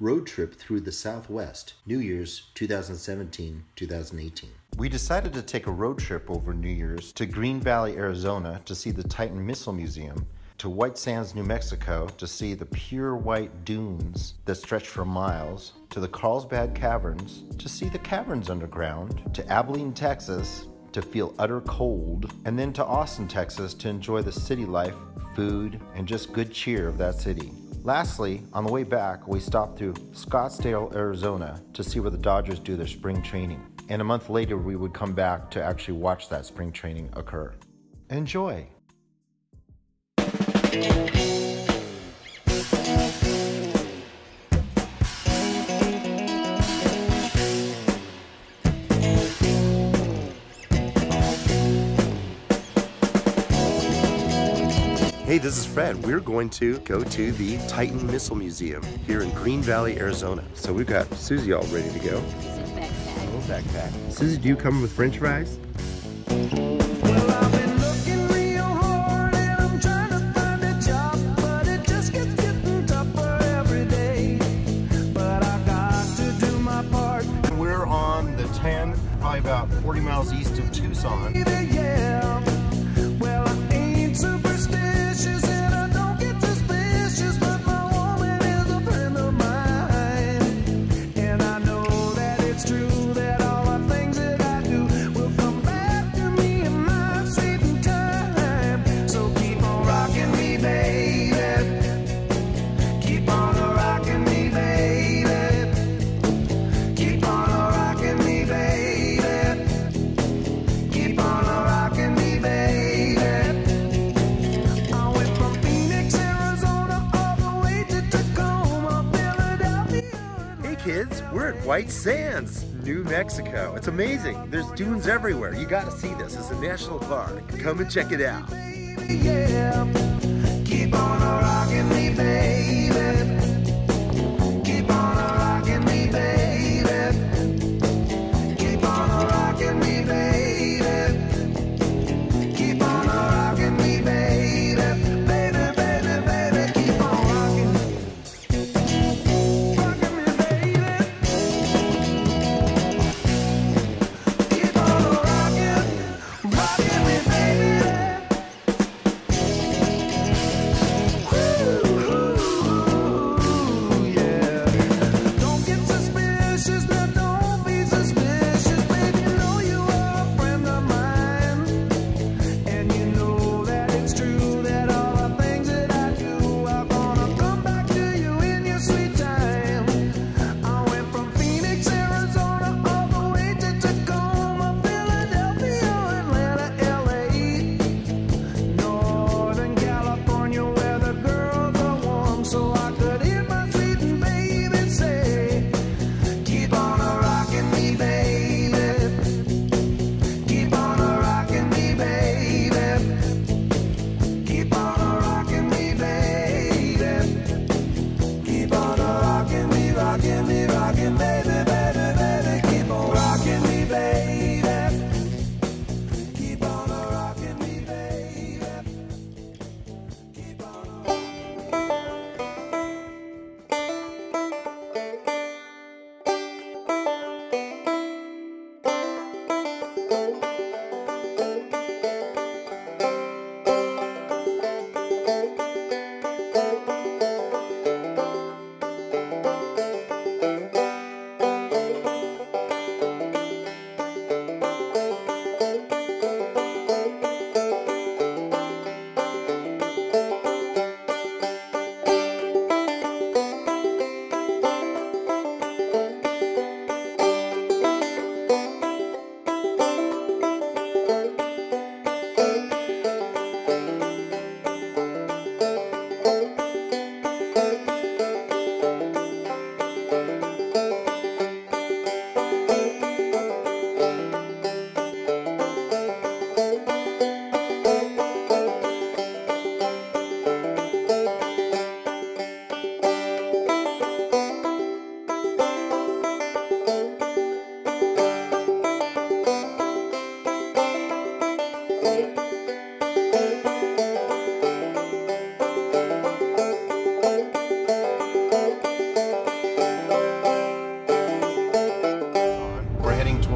road trip through the Southwest, New Year's 2017 2018. We decided to take a road trip over New Year's to Green Valley, Arizona to see the Titan Missile Museum, to White Sands, New Mexico to see the pure white dunes that stretch for miles, to the Carlsbad Caverns to see the caverns underground, to Abilene, Texas to feel utter cold, and then to Austin, Texas to enjoy the city life, food, and just good cheer of that city. Lastly, on the way back, we stopped through Scottsdale, Arizona to see where the Dodgers do their spring training. And a month later, we would come back to actually watch that spring training occur. Enjoy! Hey, this is Fred. We're going to go to the Titan Missile Museum here in Green Valley, Arizona. So we've got Susie all ready to go. backpack. Little backpack. Susie, do you come with french fries? Well, I've been looking real hard and I'm trying to find a job, but it just gets getting tougher every day. But I got to do my part. We're on the 10, probably about 40 miles east of Tucson. Mexico. It's amazing. There's dunes everywhere. You gotta see this. It's a national park. Come and check it out.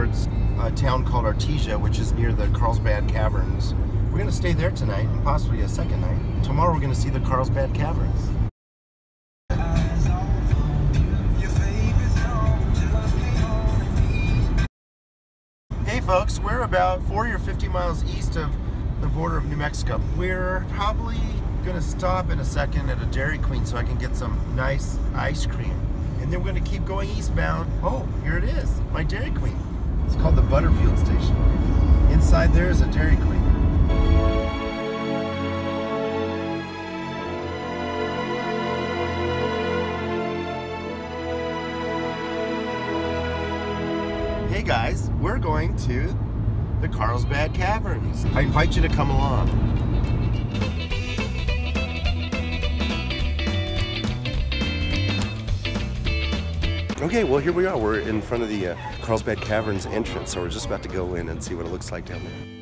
Towards a town called Artesia, which is near the Carlsbad Caverns. We're going to stay there tonight and possibly a second night. Tomorrow we're going to see the Carlsbad Caverns. Hey folks, we're about 40 or 50 miles east of the border of New Mexico. We're probably gonna stop in a second at a Dairy Queen so I can get some nice ice cream. And then we're gonna keep going eastbound. Oh, here it is, my Dairy Queen. It's called the Butterfield Station. Inside there is a Dairy Queen. Hey guys, we're going to the Carlsbad Caverns. I invite you to come along. Okay, well here we are. We're in front of the uh, Carlsbad Caverns entrance, so we're just about to go in and see what it looks like down there.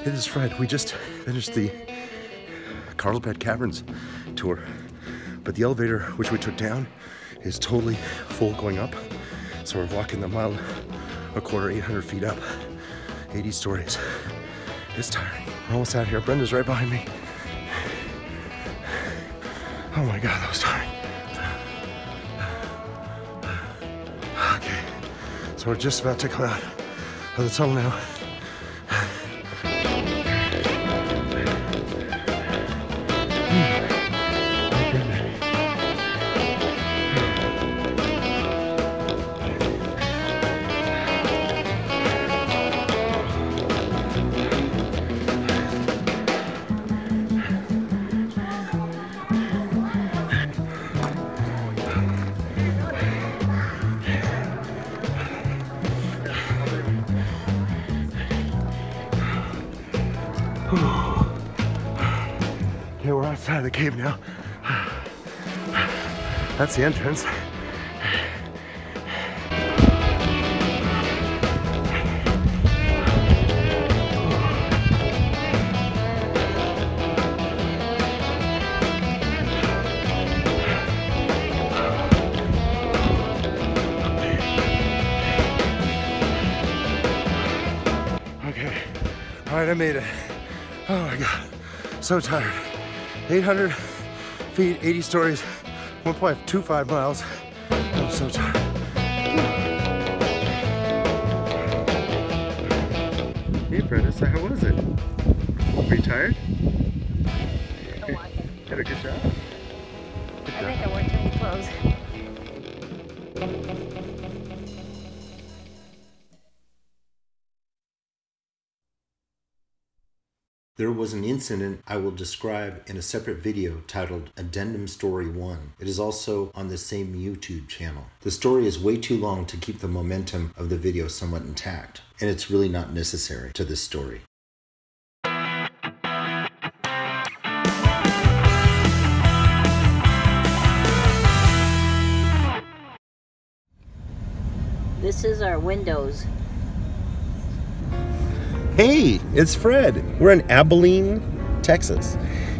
It is Fred. We just finished the Carlsbad Caverns tour, but the elevator which we took down is totally full going up. So we're walking the mile a quarter, 800 feet up, 80 stories. It's tiring. We're almost out here. Brenda's right behind me. Oh my God, that was tiring. Okay, so we're just about to come out of the tunnel now. Okay, we're outside of the cave now. That's the entrance. Okay. All right, I made it. Oh my God. So tired. 800 feet, 80 stories, 1.25 miles. I'm so tired. Hey, Prentice, how was it? Were you tired? I. Did a good job. was an incident I will describe in a separate video titled Addendum Story 1. It is also on the same YouTube channel. The story is way too long to keep the momentum of the video somewhat intact, and it's really not necessary to this story. This is our windows Hey, it's Fred. We're in Abilene, Texas,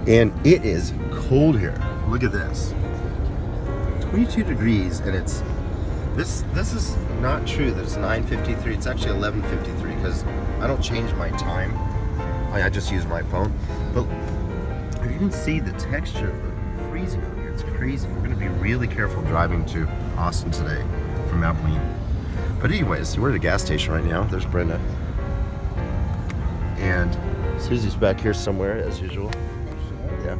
and it is cold here. Look at this. 22 degrees, and it's this. This is not true. That it's 9:53. It's actually 11:53 because I don't change my time. I, just use my phone. But you can see the texture of the freezing out here, it's crazy. We're gonna be really careful driving to Austin today from Abilene. But anyways, we're at a gas station right now. There's Brenda. And Susie's back here somewhere as usual. Yeah.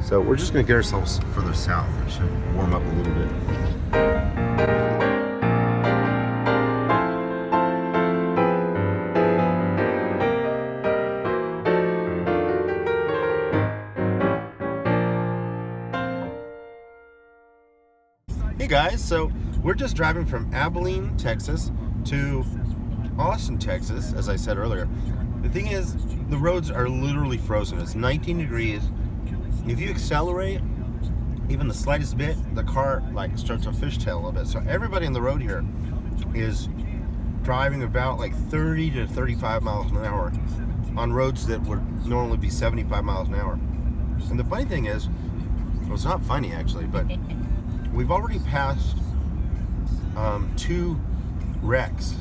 So we're just gonna get ourselves further south. It should warm up a little bit. Hey guys, so we're just driving from Abilene, Texas to Austin, Texas, as I said earlier. The thing is, the roads are literally frozen. It's 19 degrees. If you accelerate even the slightest bit, the car like starts to fishtail a little bit. So everybody on the road here is driving about like 30 to 35 miles an hour on roads that would normally be 75 miles an hour. And the funny thing is, well, it's not funny actually, but we've already passed um, two wrecks.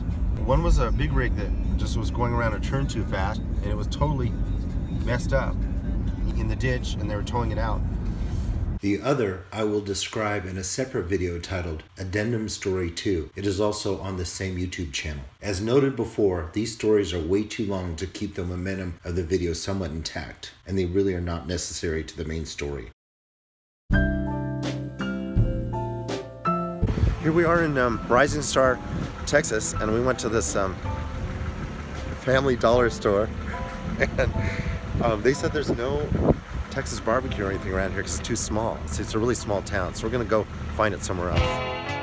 One was a big rig that just was going around a turn too fast, and it was totally messed up in the ditch, and they were towing it out. The other I will describe in a separate video titled Addendum Story 2. It is also on the same YouTube channel. As noted before, these stories are way too long to keep the momentum of the video somewhat intact, and they really are not necessary to the main story. Here we are in um, Rising Star, Texas, and we went to this um, family dollar store, and um, they said there's no Texas barbecue or anything around here because it's too small. It's, it's a really small town, so we're gonna go find it somewhere else.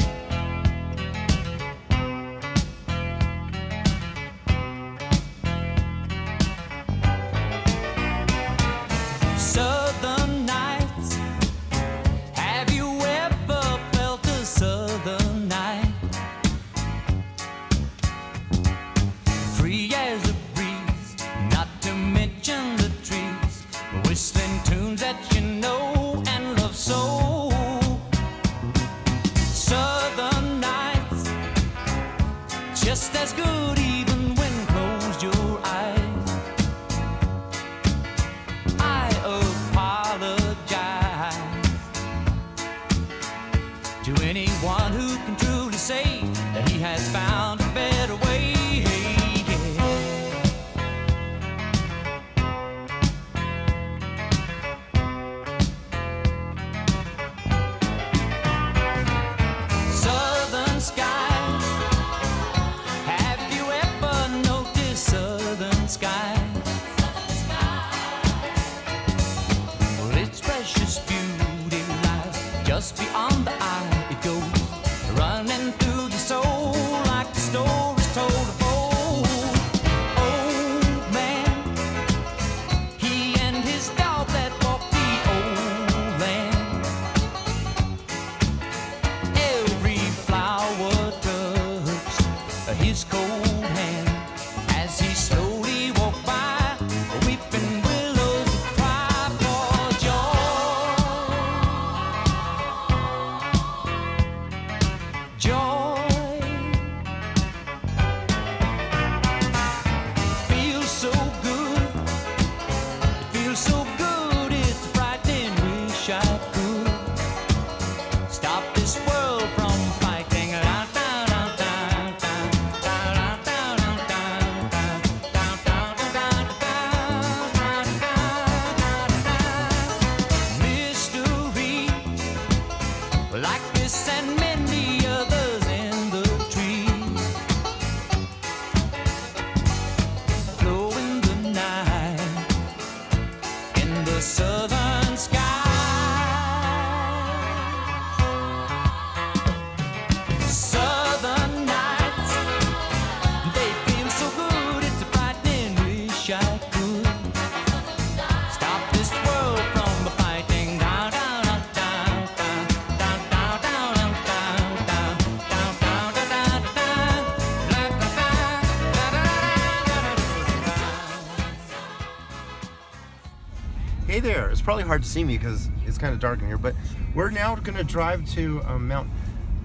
There. It's probably hard to see me because it's kind of dark in here, but we're now going to drive to um, Mount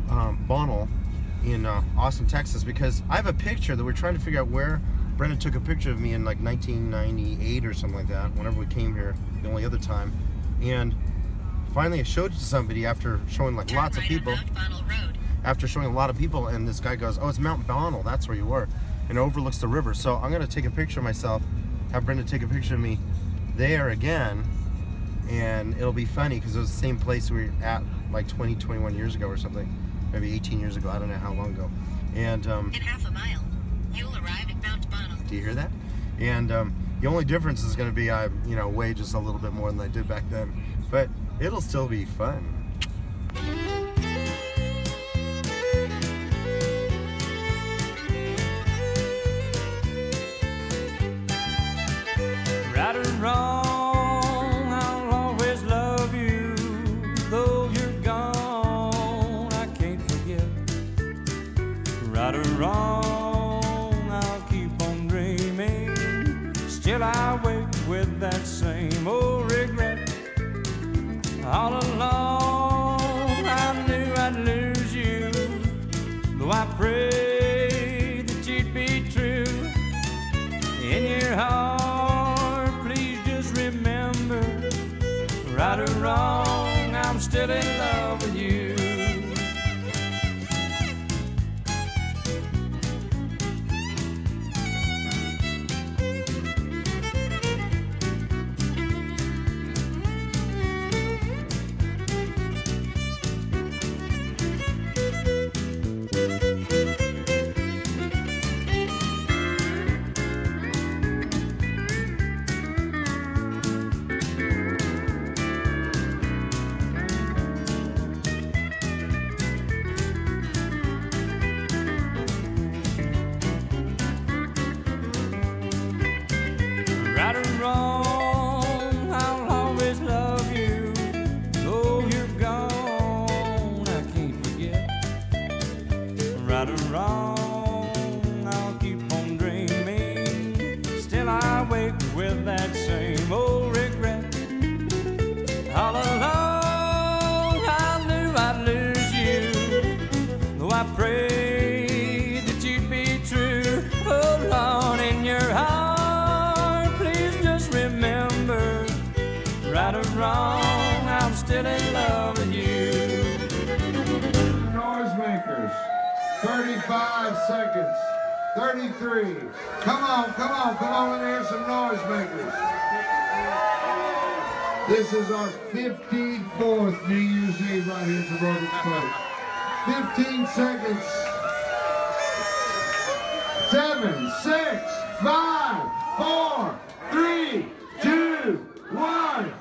um, Bonnell in uh, Austin, Texas, because I have a picture that we're trying to figure out where Brenda took a picture of me in like 1998 or something like that, whenever we came here, the only other time. And finally I showed it to somebody after showing like lots of people. After showing a lot of people, and this guy goes, Oh, it's Mount Bonnell, that's where you were. And it overlooks the river. So I'm going to take a picture of myself, have Brenda take a picture of me there again and it'll be funny because it was the same place we were at like 20 21 years ago or something maybe 18 years ago i don't know how long ago. And um, In half a mile, you'll arrive at Mount Bonnell. do you hear that? And um, the only difference is going to be i you know weigh just a little bit more than i did back then. But it'll still be fun I prayed Or wrong, I'm still in love with you. Noisemakers. 35 seconds. 33. Come on, come on, come on, me hear some noisemakers. This is our 54th New Year's Eve right here for Broken Spoke. 15 seconds. Seven, six, five, four, three, two, one,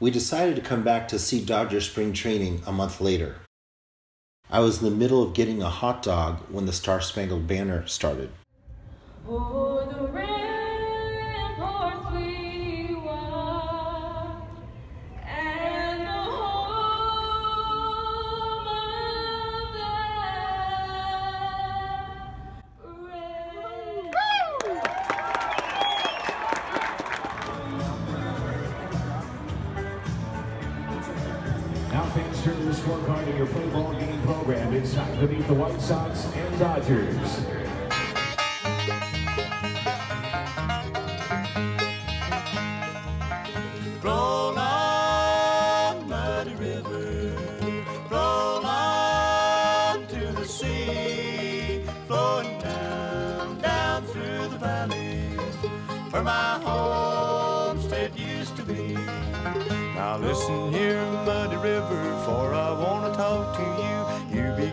We decided to come back to see Dodger spring training a month later. I was in the middle of getting a hot dog when the Star Spangled Banner started. To the scorecard in your play ball game program. It's time to meet the White Sox and Dodgers.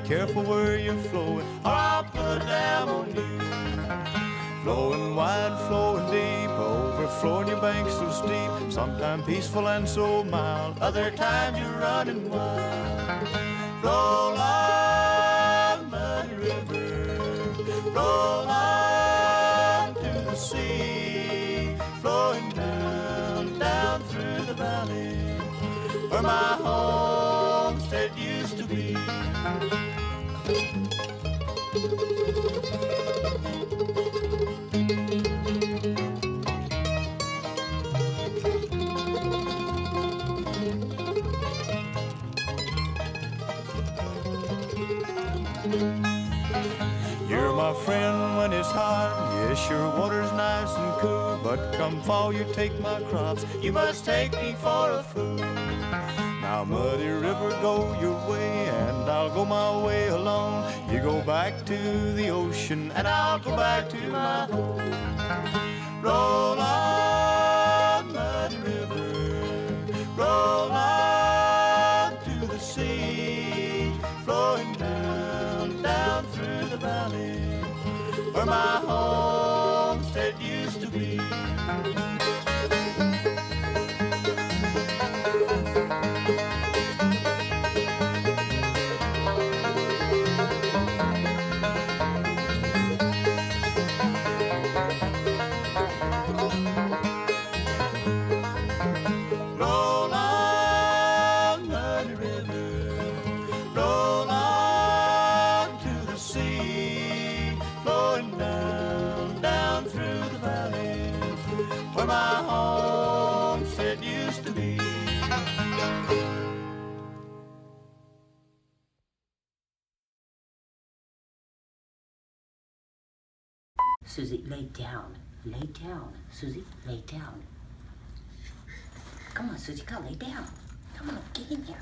Careful where you're flowing, or I'll put dam on you. Flowing wide, flowing deep, overflowing your banks so steep. Sometimes peaceful and so mild, other times you're running wild. Roll on, muddy river, roll on to the sea, flowing down, down through the valley, where my homestead Yes, your water's nice and cool. But come fall, you take my crops. You must take me for a fool. Now, muddy river, go your way, and I'll go my way alone. You go back to the ocean, and I'll go back to my home. Roll on, where my homestead Susie, lay down. Lay down. Susie, lay down. Come on, Susie, come lay down. Come on, get in here.